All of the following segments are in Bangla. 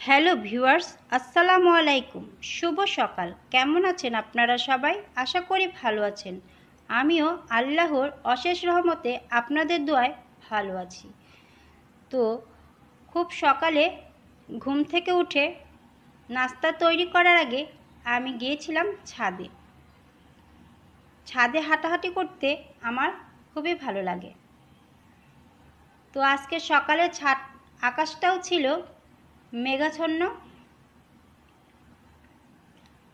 হ্যালো ভিউয়ার্স, আসসালামু আলাইকুম। শুভ সকাল। কেমন আছেন আপনারা সবাই? আশা করি ভালো আছেন। আমিও আল্লাহর অশেষ রহমতে আপনাদের দোয়ায় ভালো আছি। তো খুব সকালে ঘুম থেকে উঠে নাস্তা তৈরি করার আগে আমি গিয়েছিলাম ছাদে। ছাদে হাঁটাহাঁটি করতে আমার খুবই ভালো লাগে। তো আজকে সকালে ছাদ আকাশটাও ছিল মেঘাচ্ছন্ন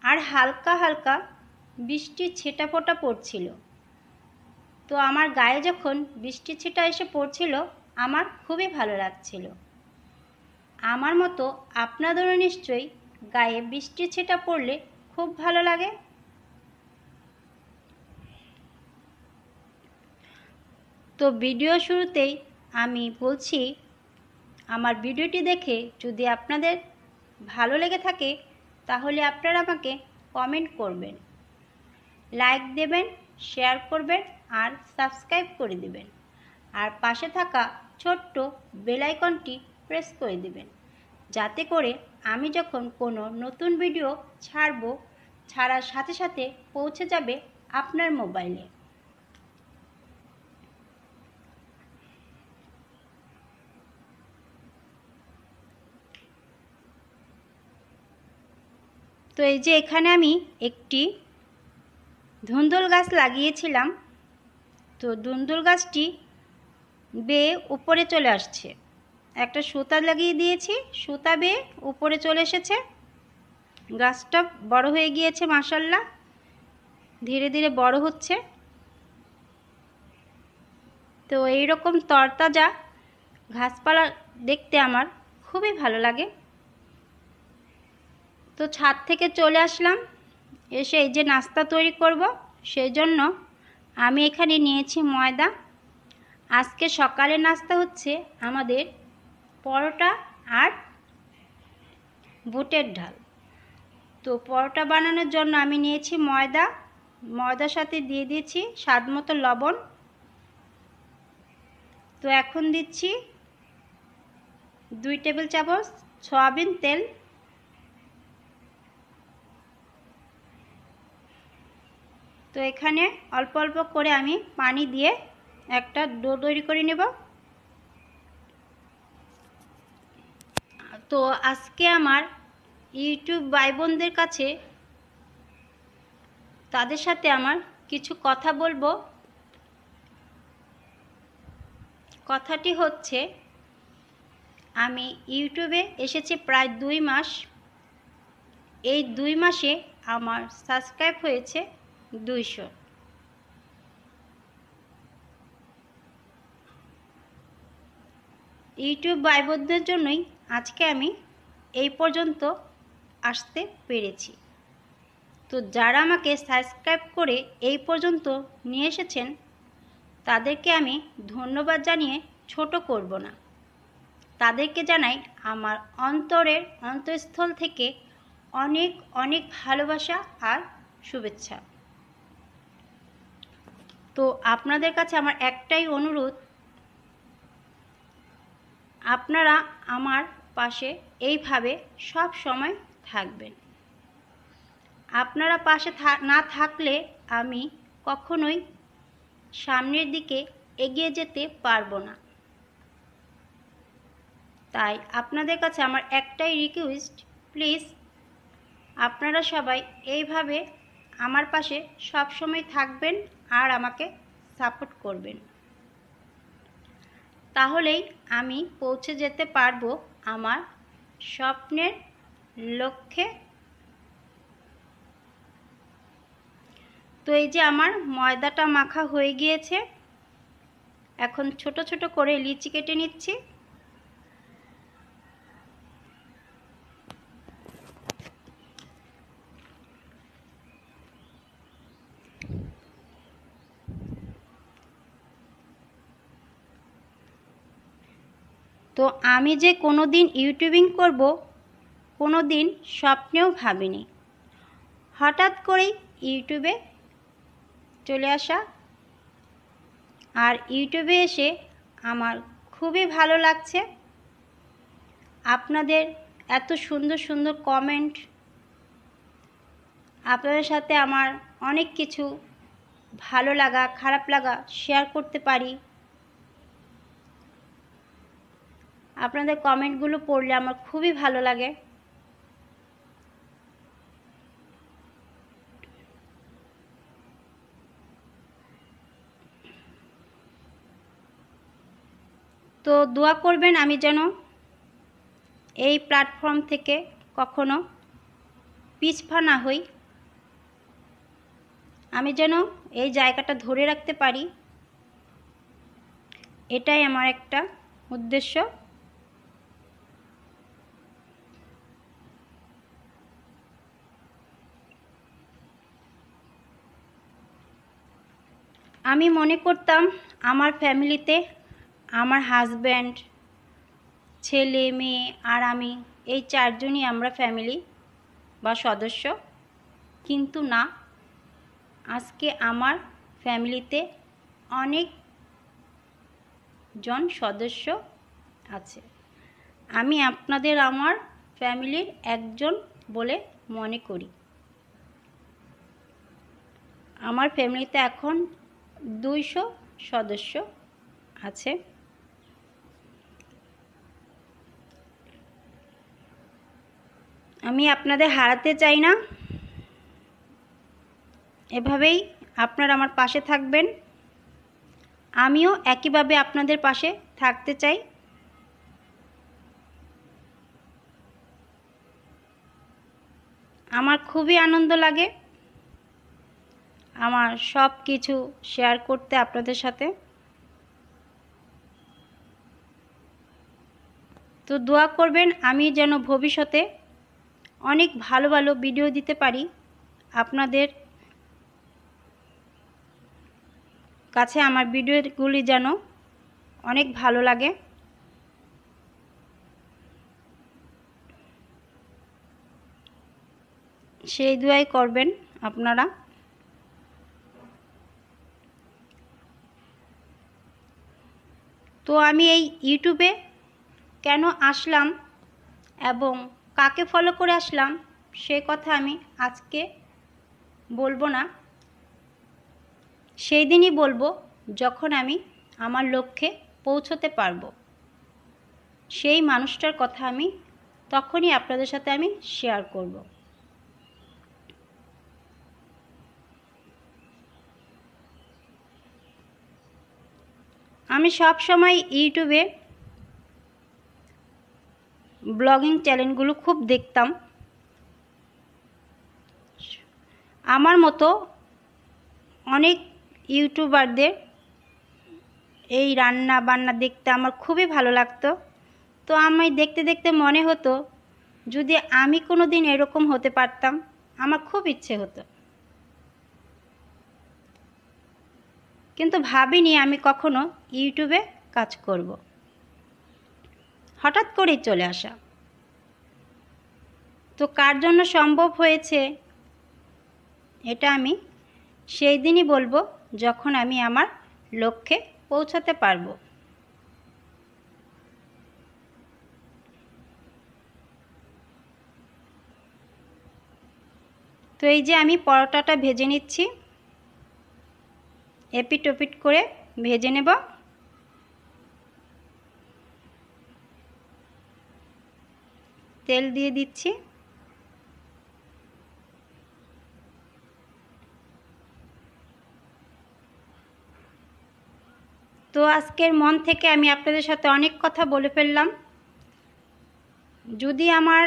আর হালকা হালকা বৃষ্টির ছেটা ফোটা পড়ছিল। তো আমার গায়ে যখন বৃষ্টির ছিটা এসে পড়ছিল, আমার খুবই ভালো লাগছিল। আমার মতো আপনাদেরও নিশ্চয়ই গায়ে বৃষ্টির ছিটা পড়লে খুব ভালো লাগে। তো ভিডিও শুরুতেই আমি বলছি আমার ভিডিওটি দেখে যদি আপনাদের ভালো লেগে থাকে, তাহলে আপনারা আমাকে কমেন্ট করবেন। লাইক দেবেন শেয়ার করবেন, আর সাবস্ক্রাইব করে দেবেন। আর পাশে থাকা ছোট্ট বেলাইকনটি প্রেস করে দেবেন। যাতে করে আমি যখন কোনো নতুন ভিডিও ছাড়ব, ছাড়ার সাথে সাথে পৌঁছে যাবে আপনার মোবাইলে তো এই যে এখানে আমি একটি ধুন্দুল গাছ লাগিয়েছিলাম, তো ধুন্দুল গাছটি বেয়ে উপরে চলে আসছে। একটা সুতা লাগিয়ে দিয়েছি, সুতা বেয়ে উপরে চলে এসেছে। গাছটা বড় হয়ে গিয়েছে মাসাল্লাহ ধীরে ধীরে বড় হচ্ছে। তো এইরকম তরতাজা ঘাসপালা দেখতে আমার খুবই ভালো লাগে। তো ছাদ থেকে চলে আসলাম। এসে এই যে নাস্তা তৈরি করব সেই জন্য আমি এখানে নিয়েছি ময়দা। আজকে সকালে নাস্তা হচ্ছে আমাদের পরোটা আর বুটের ঢাল তো পরোটা বানানোর জন্য আমি নিয়েছি ময়দা। ময়দার সাথে দিয়ে দিয়েছি স্বাদ মতো লবণ। তো এখন দিচ্ছি দুই টেবিল চামচ সয়াবিন তেল। তো এখানে অল্প অল্প করে আমি পানি দিয়ে একটা ডো তৈরি করে নেব। তো আজকে আমার ইউটিউব ভাই বোনদের কাছে তাদের সাথে আমার কিছু কথা বলব। কথাটি হচ্ছে, আমি ইউটিউবে এসেছি প্রায় দুই মাস। এই দুই মাসে আমার সাবস্ক্রাইব হয়েছে দুইশো। ইউটিউব ভাইবোনদের জন্যই আজকে আমি এই পর্যন্ত আসতে পেরেছি। তো যারা আমাকে সাবস্ক্রাইব করে এই পর্যন্ত নিয়ে এসেছেন, তাদেরকে আমি ধন্যবাদ জানিয়ে ছোট করব না। তাদেরকে জানাই আমার অন্তরের অন্তঃস্থল থেকে অনেক অনেক ভালোবাসা আর শুভেচ্ছা। তো আপনাদের কাছে আমার একটাই অনুরোধ, আপনারা আমার পাশে এইভাবে সব সময় থাকবেন। আপনারা পাশে না থাকলে আমি কখনোই সামনের দিকে এগিয়ে যেতে পারব না। তাই আপনাদের কাছে আমার একটাই রিকোয়েস্ট প্লিজ আপনারা সবাই এইভাবে আমার পাশে সব সময় থাকবেন। আর আমাকে সাপোর্ট করবেন। তাহলেই আমি পৌঁছে যেতে পারব আমার স্বপ্নের লক্ষ্যে। তো এই যে আমার ময়দাটা মাখা হয়ে গিয়েছে, এখন ছোট ছোট করে লিচি কেটে নিচ্ছি। তো আমি যে কোনো দিন ইউটিউবিং করব কোনো দিন স্বপ্নেও ভাবিনি। হঠাৎ করেই ইউটিউবে চলে আসা আর ইউটিউবে এসে আমার খুবই ভালো লাগছে। আপনাদের এত সুন্দর সুন্দর কমেন্ট আপনাদের সাথে আমার অনেক কিছু ভালো লাগা, খারাপ লাগা শেয়ার করতে পারি। আপনাদের কমেন্টগুলো পড়লে আমার খুবই ভালো লাগে। তো দোয়া করবেন আমি যেন এই প্ল্যাটফর্ম থেকে কখনো পিছপা না হই। আমি যেন এই জায়গাটা ধরে রাখতে পারি। এটাই আমার একটা উদ্দেশ্য। আমি মনে করতাম আমার ফ্যামিলিতে আমার হাজব্যান্ড, ছেলে, মেয়ে আর আমি, এই চারজনই আমরা ফ্যামিলি বা সদস্য। কিন্তু না, আজকে আমার ফ্যামিলিতে অনেক জন সদস্য আছে। আমি আপনাদের আমার ফ্যামিলির একজন বলে মনে করি। আমার ফ্যামিলিতে এখন দুইশো সদস্য আছে। আমি আপনাদের হারাতে চাই না। এভাবেই আপনারা আমার পাশে থাকবেন। আমিও একইভাবে আপনাদের পাশে থাকতে চাই। আমার খুবই আনন্দ লাগে। আমার সব কিছু শেয়ার করতে আপনাদের সাথে। তো দোয়া করবেন, আমি যেন ভবিষ্যতে অনেক ভালো ভালো ভিডিও দিতে পারি আপনাদের কাছে। আমার ভিডিওগুলি যেন অনেক ভালো লাগে। সেই দুয়াই করবেন আপনারা। তো আমি এই ইউটিউবে কেন আসলাম এবং কাকে ফলো করে আসলাম সে কথা আমি আজকে বলব না। সেই দিনই বলব যখন আমি আমার লক্ষ্যে পৌঁছতে পারব। সেই মানুষটার কথা আমি তখনই আপনাদের সাথে আমি শেয়ার করব। আমি সব সময় ইউটিউবে ব্লগিং চ্যানেলগুলো খুব দেখতাম। আমার মতো অনেক ইউটিউবারদের এই রান্না বান্না দেখতে আমার খুবই ভালো লাগতো। তো আমি দেখতে দেখতে মনে হতো যদি আমি কোনো দিন এরকম হতে পারতাম, আমার খুব ইচ্ছে হতো। কিন্তু ভাবিনি আমি কখনো ইউটিউবে কাজ করব। হঠাৎ করেই চলে আসা। তো কার জন্য সম্ভব হয়েছে? এটা আমি সেই দিনই বলব যখন আমি আমার লক্ষ্যে পৌঁছাতে পারব। তো এই যে আমি পরোটাটা ভেজে নিচ্ছি। এপিট ওপিট করে ভেজে নেব। তেল দিয়ে দিচ্ছি। তো আজকের মন থেকে আমি আপনাদের সাথে অনেক কথা বলে ফেললাম। যদি আমার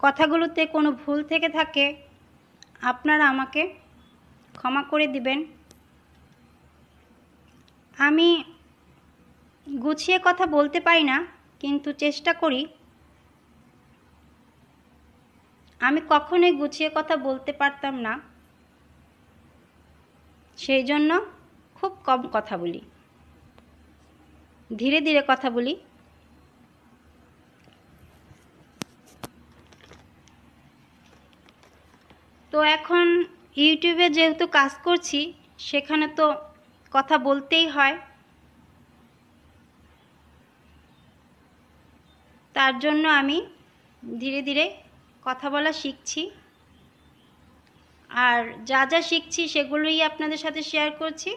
কথাগুলোতে কোনো ভুল থেকে থাকে, আপনারা আমাকে ক্ষমা করে দিবেন। আমি গুছিয়ে কথা বলতে পারি না, কিন্তু চেষ্টা করি। আমি কখনোই গুছিয়ে কথা বলতে পারতাম না। সেই জন্য খুব কম কথা বলি। ধীরে ধীরে কথা বলি। তো এখন ইউটিউবে যেহেতু কাজ করছি, সেখানে তো কথা বলতেই হয়। তার জন্য আমি ধীরে ধীরে কথা বলা শিখছি। আর যা যা শিখছি সেগুলোই আপনাদের সাথে শেয়ার করছি।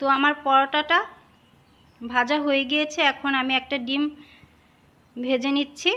তো আমার পরোটাটা ভাজা হয়ে গিয়েছে, এখন আমি একটা ডিম ভেজে নিচ্ছি।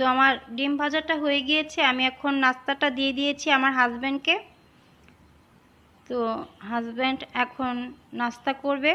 তো আমার ডিম ভাজাটা হয়ে গিয়েছে, আমি এখন নাস্তাটা দিয়ে দিয়েছি আমার হাজব্যান্ডকে তো হাজব্যান্ড এখন নাস্তা করবে।